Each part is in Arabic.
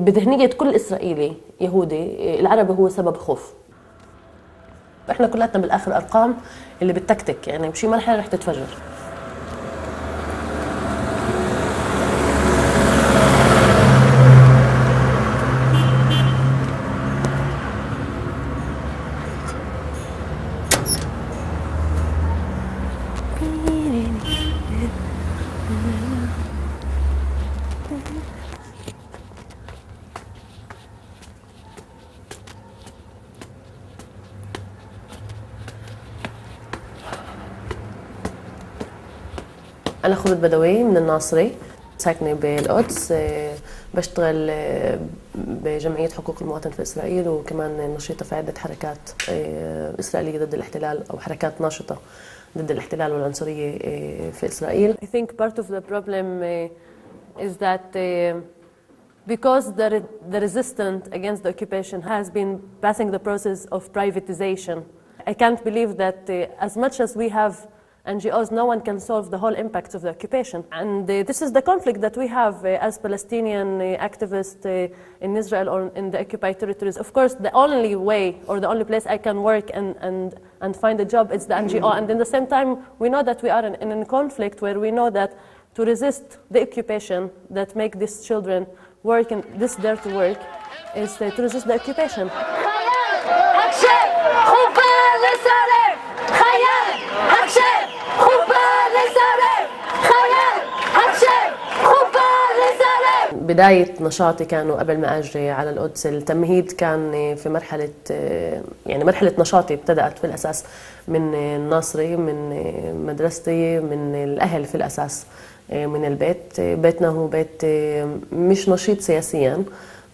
بذهنية كل إسرائيلي يهودي العربي هو سبب خوف. إحنا كلاتنا بالآخر أرقام اللي بتكتك يعني بشي مرحله رح تتفجر. أنا خلود بدوي من الناصري ساكنة بالقدس آه، بشتغل آه، بجمعية حقوق المواطن في إسرائيل وكمان نشيطة في عدة حركات آه، إسرائيلية ضد الاحتلال أو حركات ناشطة ضد الاحتلال والعنصرية في إسرائيل. I think part of the problem is that because the, the resistance against the occupation has been passing the process of privatization. I can't believe that as much as we have NGOs, no one can solve the whole impact of the occupation. And uh, this is the conflict that we have uh, as Palestinian uh, activists uh, in Israel or in the occupied territories. Of course, the only way or the only place I can work and, and, and find a job is the NGO. And in the same time, we know that we are in, in a conflict where we know that to resist the occupation that make these children work and this dirty work is to resist the occupation. بداية نشاطي كانوا قبل ما أجي على القدس التمهيد كان في مرحلة يعني مرحلة نشاطي ابتدأت في الأساس من الناصري من مدرستي من الأهل في الأساس من البيت. بيتنا هو بيت مش نشيط سياسيا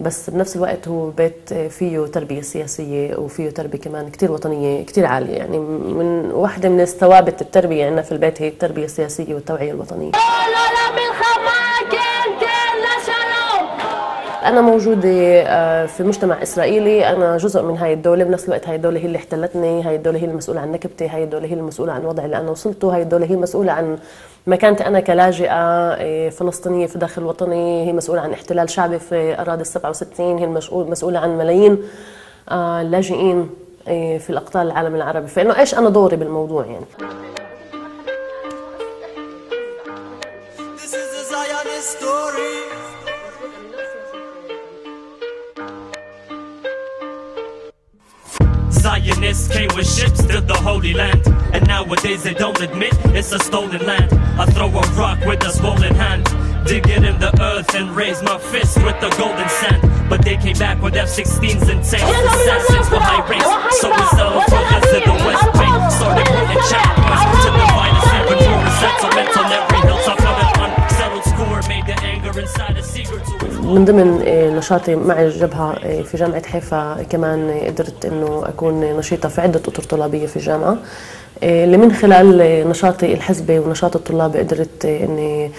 بس بنفس الوقت هو بيت فيه تربية سياسية وفيه تربية كمان كتير وطنية كتير عالية. يعني من واحدة من ثوابت التربية عندنا في البيت هي التربية السياسية والتوعية الوطنية. أنا موجودة آه، في مجتمع إسرائيلي. أنا جزء من هاي الدولة بنفس الوقت هاي الدولة هي اللي احتلتني هاي الدولة هي المسؤولة عن نكبتي هاي الدولة هي المسؤولة عن وضعي اللي أنا وصلته هاي الدولة هي المسؤولة عن مكانتي أنا كلاجئة آه، فلسطينية في داخل وطني هي مسؤولة عن احتلال شعبي في أراضي ال 67 هي مسؤولة عن ملايين آه، لاجئين في الأقطار العالم العربي. فإنه إيش أنا دوري بالموضوع يعني؟ Zionists came with ships to the Holy Land. And nowadays they don't admit it's a stolen land. I throw a rock with a swollen hand. Dig it in the earth and raise my fist with the golden sand. But they came back with F-16s and tanks. Assassins for high ranks. So we settled for this to the West Bank. Started putting checkpoints to the violence. Even more settlements on every hilltop من ضمن نشاطي مع الجبهة في جامعة حيفا كمان قدرت أنه أكون نشيطة في عدة أطر طلابية في الجامعة. اللي من خلال نشاطي الحزبي ونشاط الطلاب قدرت إني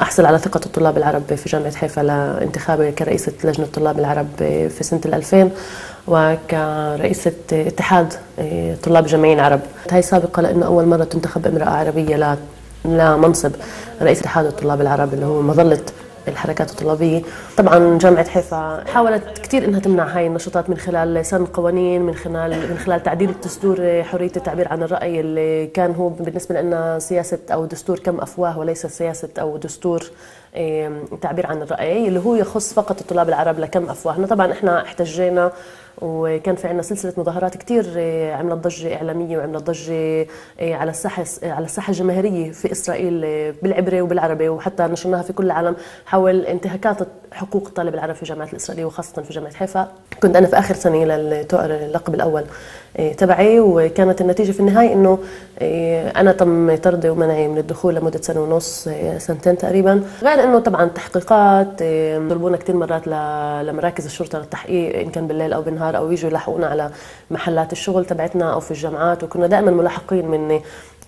أحصل على ثقة الطلاب العرب في جامعة حيفا لانتخابي كرئيسة لجنة الطلاب العرب في سنة 2000 وكرئيسة اتحاد طلاب جامعين عرب. هاي سابقة لأنه أول مرة تنتخب امرأة عربية لمنصب رئيس اتحاد الطلاب العرب اللي هو مظلة الحركات الطلابية. طبعا جامعة حيفا حاولت كثير إنها تمنع هاي النشاطات من خلال سن قوانين من خلال من خلال تعديل الدستور حرية التعبير عن الرأي اللي كان هو بالنسبة لنا سياسة أو دستور كم أفواه وليس سياسة أو دستور التعبير عن الرأي اللي هو يخص فقط الطلاب العرب لكم افواه طبعا إحنا احتجينا وكان في عندنا سلسلة مظاهرات كثير آه، عملت ضجة إعلامية وعملت ضجة آه، على الساحة على الساحة الجماهيرية في إسرائيل بالعبري وبالعربي وحتى نشرناها في كل العالم حول انتهاكات حقوق الطالب العربي في الجامعات الإسرائيلية وخاصة في جامعة حيفا. كنت أنا في آخر سنة للتوأر اللقب الأول تبعي وكانت النتيجة في النهاية إنه أنا تم طردي ومنعي من الدخول لمدة سنة ونص سنتين تقريبا. غير إنه طبعا تحقيقات طلبونا كثير مرات لمراكز الشرطة للتحقيق إن كان بالليل أو بالنهار أو يجوا يلحقونا على محلات الشغل تبعتنا أو في الجامعات وكنا دائما ملاحقين من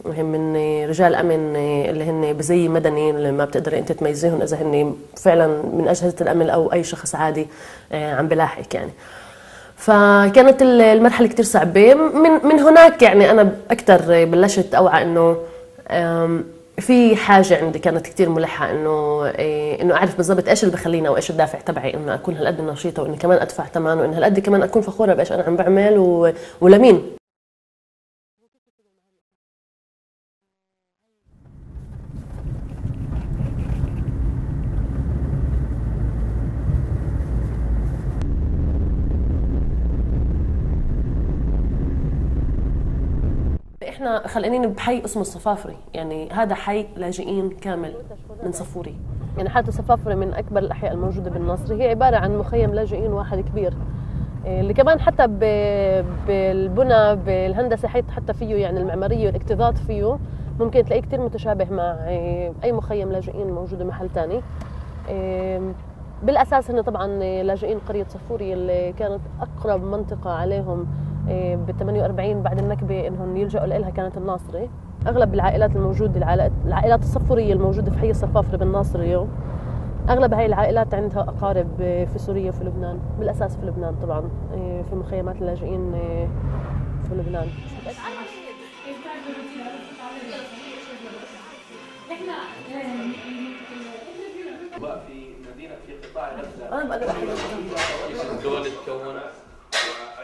من رجال امن اللي هن بزي مدني اللي ما بتقدري أنت تميزيهم إذا هن فعلا من أجهزة الأمن أو أي شخص عادي عم بلاحق يعني. فكانت المرحلة كثير صعبة. من من هناك يعني أنا أكثر بلشت أوعى إنه في حاجة عندي كانت كتير ملحة إنه إيه إنه أعرف بالضبط إيش اللي بخليني أو إيش الدافع تبعي إنه أكون هالقد نشيطة وإني كمان أدفع ثمن وإن هالقد كمان أكون فخورة بإيش أنا عم بعمل و... ولمين. إحنا خلقانين بحي اسمه الصفافري. يعني هذا حي لاجئين كامل من صفوري. يعني حتى صفافري من أكبر الأحياء الموجودة بالنصر هي عبارة عن مخيم لاجئين واحد كبير. إيه، اللي كمان حتى بالبنى بالهندسة حيث حتى فيه يعني المعمارية والاكتظاظ فيه ممكن تلاقيه كثير متشابه مع إيه، أي مخيم لاجئين موجود بمحل ثاني إيه، بالأساس هن طبعا لاجئين قرية صفوري اللي كانت أقرب منطقة عليهم ب 48 بعد النكبة إنهم يلجأوا لها كانت الناصري أغلب العائلات الموجودة العائلات, العائلات الصفورية الموجودة في حي الصفافرة بالناصر اليوم أغلب هاي العائلات عندها أقارب في سوريا وفي لبنان بالأساس في لبنان طبعا في مخيمات اللاجئين في لبنان. في مدينه في قطاع أنا بقدر احكي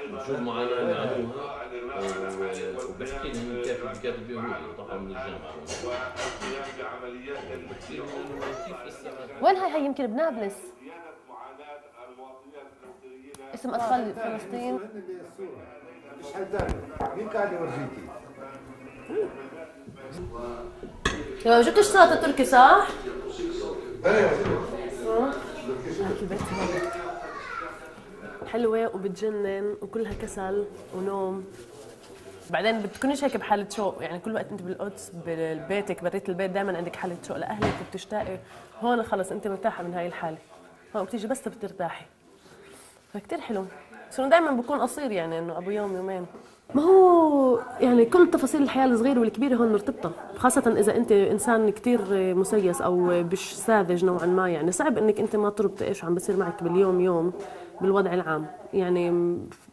تكونت شوف معاناه معلومه وبحكي لهم كيف كيف بيقولوا طبعا من الجامعة. وين هاي؟ هي يمكن بنابلس. اسم أطفال فلسطين. مش مين قاعد يورجيكي ما جبتش سلطه تركي صح؟ أيوه حلوة وبتجنن وكلها كسل ونوم. بعدين بتكونيش هيك بحالة شوق. يعني كل وقت انت بالقدس ببيتك بريت البيت دائما عندك حالة شوق لأهلك وبتشتاقي. هون خلص انت مرتاحة من هاي الحالة. هون بتيجي بس بترتاحي. فكتير حلو. بس دائما بكون قصير يعني إنه أبو يوم يومين؟ ما هو يعني كل تفاصيل الحياة الصغيرة والكبيرة هون مرتبطة. خاصة إذا أنت إنسان كتير مسيس أو مش ساذج نوعا ما. يعني صعب إنك أنت ما تربطي إيش عم بصير معك باليوم يوم. بالوضع العام. يعني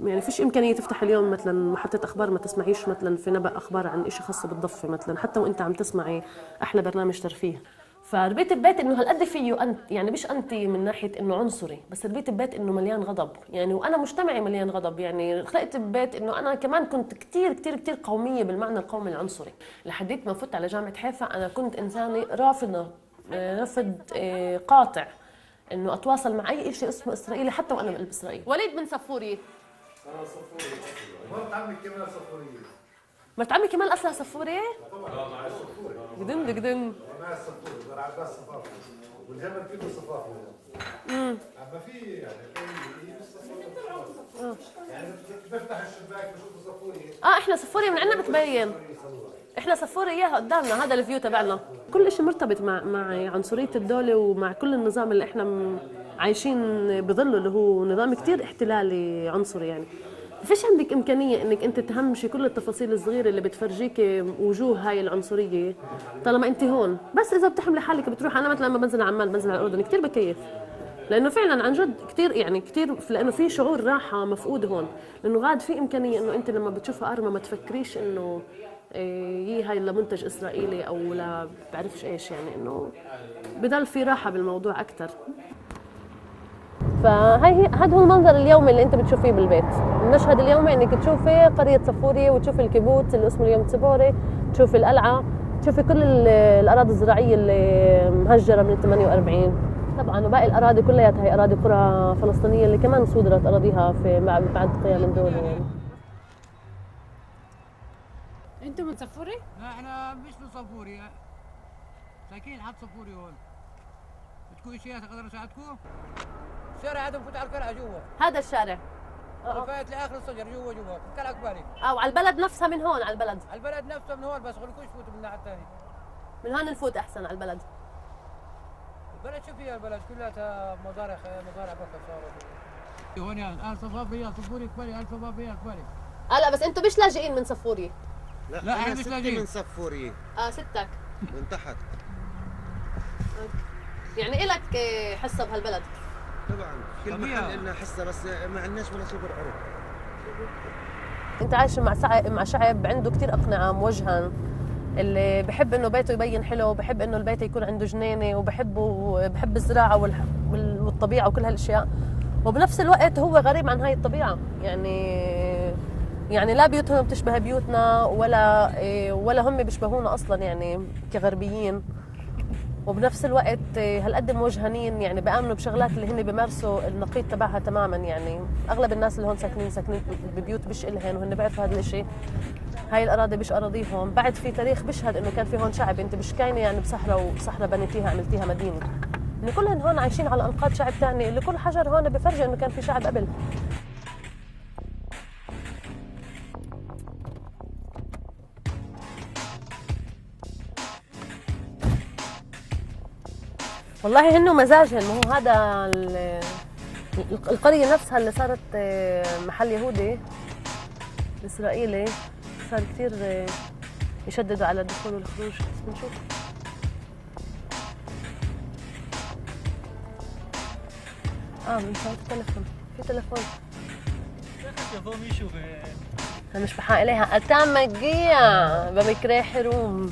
يعني فيش إمكانية تفتح اليوم مثلا محطة أخبار ما تسمعيش مثلا في نبأ أخبار عن شيء خاص بالضفة مثلا حتى وإنت عم تسمعي أحلى برنامج ترفيه. فربيت ببيت إنه هالقد فيه انت يعني مش أنت من ناحية إنه عنصري بس ربيت ببيت إنه مليان غضب. يعني وأنا مجتمعي مليان غضب. يعني خلقت ببيت إنه أنا كمان كنت كثير كثير كثير قومية بالمعنى القومي العنصري. لحديت ما فت على جامعة حيفا أنا كنت إنسانة رافضة رفض آه، قاطع. إنه أتواصل مع أي شيء اسمه إسرائيلي حتى وأنا بقلب اسرائيل وليد من صفوري. أنا صفوري مرت عمي كمان صفورية. مرت عمي كمان اصلها صفوري؟ طبعا مع الصفوري قدم قدم. مع الصفوري زرع عباس صفافي والهمل كله صفافي امم ما في يعني يعني بفتح الشباك بشوف صفوري آه إحنا صفوري من عندنا بتبين. إحنا صفوري إياها قدامنا هذا الفيو تبعنا. كل شيء مرتبط مع مع عنصرية الدولة ومع كل النظام اللي إحنا عايشين بظله اللي هو نظام كثير احتلالي عنصري يعني. فيش عندك إمكانية إنك أنت تهمشي كل التفاصيل الصغيرة اللي بتفرجيك وجوه هاي العنصرية طالما أنت هون؟ بس إذا بتحملي حالك بتروح أنا مثلا لما بنزل على عمان بنزل على الأردن كثير بكيف. لأنه فعلا عن جد كثير يعني كثير لأنه في شعور راحة مفقود هون. لأنه غاد في إمكانية إنه أنت لما بتشوفها ارمى ما تفكريش إنه يي إيه، هاي لمنتج إسرائيلي أو لا بعرفش إيش يعني إنه بضل في راحة بالموضوع أكثر فهي هذا هو المنظر اليومي اللي أنت بتشوفيه بالبيت. المشهد اليومي إنك تشوفي قرية صفوري وتشوفي الكيبوتس اللي اسمه اليوم تسيبوري تشوفي القلعة تشوفي كل الأراضي الزراعية اللي مهجرة من 48 طبعا وباقي الأراضي كلياتها هي أراضي قرى فلسطينية اللي كمان صودرت أراضيها في بعد قيام الدولة. يعني أنتم من صفوري؟ لا إحنا مش من صفوري. ساكنين حد صفوري هون. بدكم شيء أقدر اساعدكم؟ الشارع هذا بفوت على القلعه جوا. هذا الشارع. وفات لآخر الشجر جوا جوا. القلعه كباري آه وعلى البلد نفسها من هون على البلد. على البلد نفسها من هون بس خليكم يفوتوا من الناحية الثانية. من هون نفوت أحسن على البلد. البلد شو فيها البلد؟ كلها مزارع مزارع بكر صاروا هون يعني ال صفافيه صفوري كباري ال صفافيه كباري آه لا بس أنتم مش لاجئين من صفوري. لا, لا إحنا مش لاجئين من صفوري. آه ستك. من تحت. يعني إلك حصة بهالبلد. طبعا. كل محل لنا حصة بس ما عندناش ولا شبر ارض أنت عايش مع مع شعب عنده كثير أقنعة موجها. اللي بحب إنه بيته يبين حلو وبحب إنه البيت يكون عنده جنينة وبحبه بحب الزراعة والح- والطبيعة وكل هالأشياء. وبنفس الوقت هو غريب عن هاي الطبيعة. يعني يعني لا بيوتهم بتشبه بيوتنا ولا إيه، ولا هم بيشبهونا أصلا يعني كغربيين. وبنفس الوقت إيه، هالقد موجهنين يعني بيامنوا بشغلات اللي هن بيمارسوا النقيض تبعها تماما. يعني أغلب الناس اللي هون ساكنين ساكنين ببيوت مش إلهن وهن بيعرفوا هذا الشيء هاي الأراضي مش أراضيهم. بعد في تاريخ بيشهد إنه كان في هون شعب. أنت مش كاينة يعني بصحراء وصحراء بنيتيها عملتيها مدينة. إنه كلهم هون عايشين على أنقاض شعب ثاني اللي كل حجر هون بفرجي إنه كان في شعب قبل. والله هن مزاجهم ما هو هذا القرية نفسها اللي صارت آه، محل يهودي إسرائيلي صار كثير آه، يشددوا على الدخول والخروج بس بنشوف. آه من صوت التليفون. في تليفون. أنا مش بحق إليها. أتام مجية. بمكري حروم